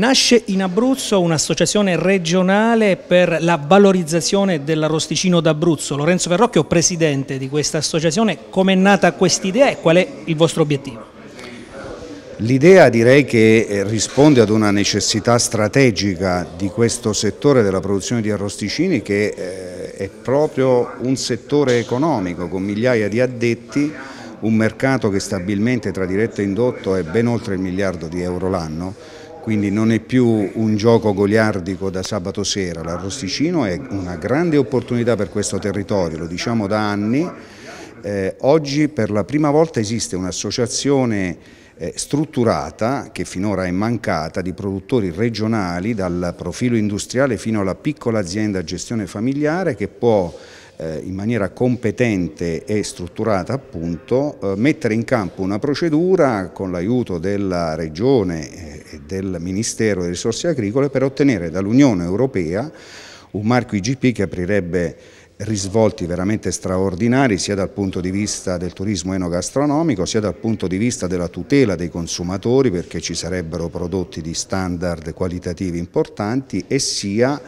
Nasce in Abruzzo un'associazione regionale per la valorizzazione dell'arrosticino d'Abruzzo. Lorenzo Verrocchio, presidente di questa associazione, come è nata questa idea e qual è il vostro obiettivo? L'idea direi che eh, risponde ad una necessità strategica di questo settore della produzione di arrosticini che eh, è proprio un settore economico con migliaia di addetti, un mercato che stabilmente tra diretto e indotto è ben oltre il miliardo di euro l'anno quindi non è più un gioco goliardico da sabato sera, l'arrosticino è una grande opportunità per questo territorio, lo diciamo da anni, eh, oggi per la prima volta esiste un'associazione eh, strutturata che finora è mancata di produttori regionali dal profilo industriale fino alla piccola azienda a gestione familiare che può eh, in maniera competente e strutturata appunto eh, mettere in campo una procedura con l'aiuto della Regione e del Ministero delle Risorse Agricole per ottenere dall'Unione Europea un marchio IGP che aprirebbe risvolti veramente straordinari sia dal punto di vista del turismo enogastronomico sia dal punto di vista della tutela dei consumatori perché ci sarebbero prodotti di standard qualitativi importanti e sia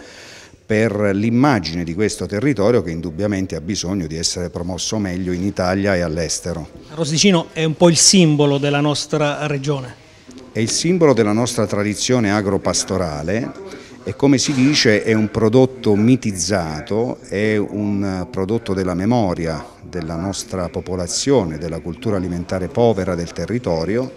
per l'immagine di questo territorio che indubbiamente ha bisogno di essere promosso meglio in Italia e all'estero. Rosicino è un po' il simbolo della nostra regione. È il simbolo della nostra tradizione agropastorale e come si dice è un prodotto mitizzato, è un prodotto della memoria della nostra popolazione, della cultura alimentare povera del territorio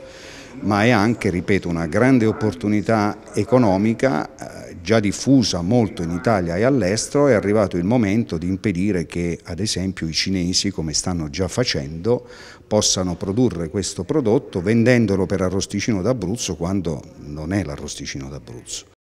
ma è anche, ripeto, una grande opportunità economica eh, già diffusa molto in Italia e all'estero, è arrivato il momento di impedire che ad esempio i cinesi, come stanno già facendo, possano produrre questo prodotto vendendolo per arrosticino d'Abruzzo quando non è l'arrosticino d'Abruzzo.